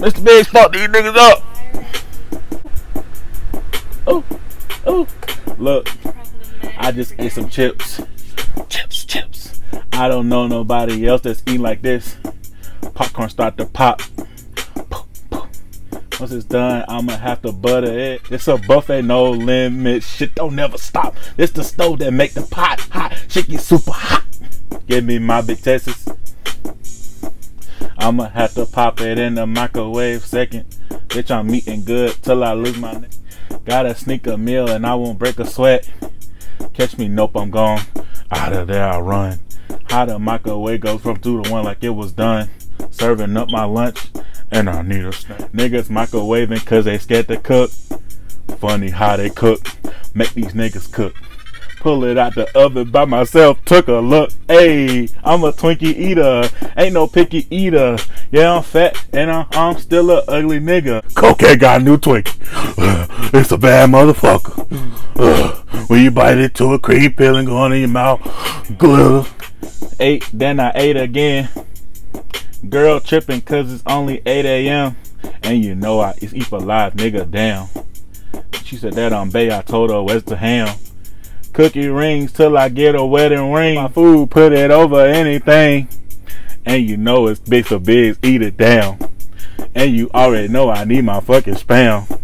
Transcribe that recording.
Mr. Biggz fuck these niggas up. Oh, oh. Look, I just ate some chips. Chips, chips. I don't know nobody else that's eating like this. Popcorn start to pop. Once it's done, I'ma have to butter it. It's a buffet, no limit. Shit don't never stop. It's the stove that make the pot hot. Shit get super hot. Give me my big Texas. I'ma have to pop it in the microwave second. Bitch, I'm eating good till I lose my neck. Gotta sneak a meal and I won't break a sweat. Catch me, nope, I'm gone. Out of there, I run. How the microwave goes from two to one like it was done. Serving up my lunch and I need a snack. Niggas microwaving cause they scared to cook. Funny how they cook. Make these niggas cook pull it out the oven by myself. Took a look. Hey, I'm a Twinkie eater. Ain't no picky eater. Yeah, I'm fat and I'm, I'm still a ugly nigga. Cocaine got a new Twinkie. it's a bad motherfucker. when you bite into a cream pill and go on in your mouth, glitter. Ate, then I ate again. Girl tripping cause it's only 8 a.m. And you know I it's eat for live, nigga, damn. She said that on Bay, I told her, where's the ham? Cookie rings till I get a wedding ring. My food, put it over anything. And you know it's big for bigs, eat it down. And you already know I need my fucking spam.